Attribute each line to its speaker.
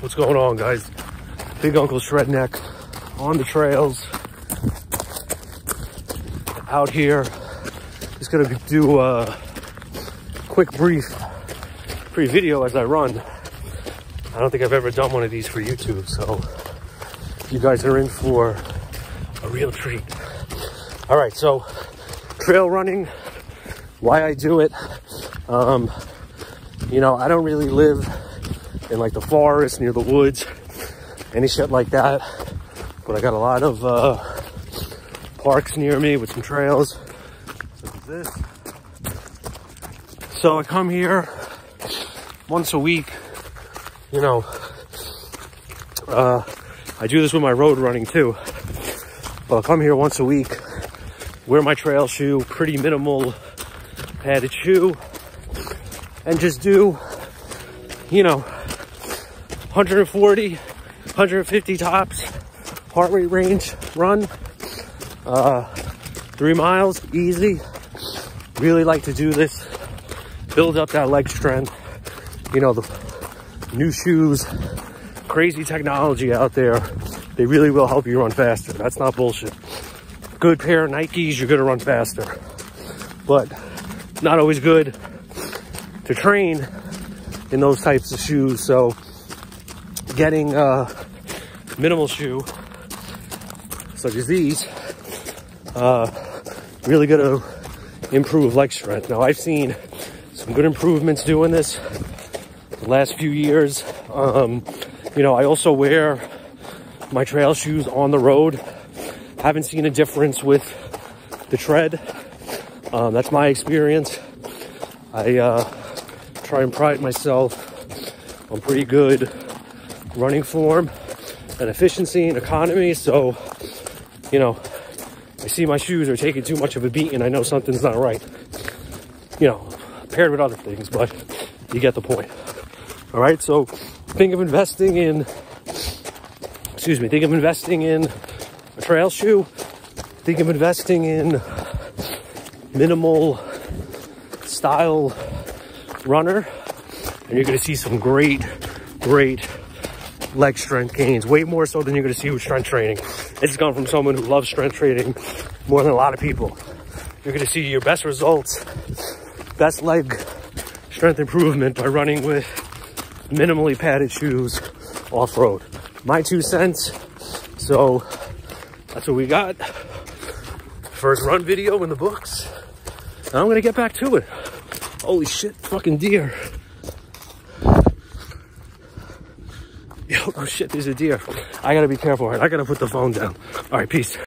Speaker 1: What's going on, guys? Big Uncle Shredneck on the trails. Out here. Just gonna do a quick brief pre-video as I run. I don't think I've ever done one of these for YouTube, so you guys are in for a real treat. All right, so trail running, why I do it. Um, you know, I don't really live in like the forest near the woods, any shit like that. But I got a lot of uh, parks near me with some trails. So I come here once a week, you know, uh, I do this with my road running too. But I'll come here once a week, wear my trail shoe, pretty minimal padded shoe, and just do, you know, 140, 150 tops, heart rate range run, uh, three miles, easy. Really like to do this, build up that leg strength. You know, the new shoes, crazy technology out there. They really will help you run faster. That's not bullshit. Good pair of Nikes, you're gonna run faster. But not always good to train in those types of shoes. So getting a minimal shoe, such as these, uh, really gonna improve leg strength. Now I've seen some good improvements doing this the last few years. Um, you know, I also wear my trail shoes on the road. Haven't seen a difference with the tread. Um, that's my experience. I uh, try and pride myself on pretty good running form and efficiency and economy. So, you know, I see my shoes are taking too much of a beat and I know something's not right. You know, paired with other things, but you get the point. All right, so think of investing in, excuse me, think of investing in a trail shoe. Think of investing in minimal style runner and you're going to see some great, great leg strength gains, way more so than you're to see with strength training. This is coming from someone who loves strength training more than a lot of people. You're to see your best results, best leg strength improvement by running with minimally padded shoes off-road. My two cents. So that's what we got. First run video in the books. I'm to get back to it. Holy shit, fucking deer. Yo, oh shit, there's a deer. I gotta be careful. I gotta put the phone down. All right, peace.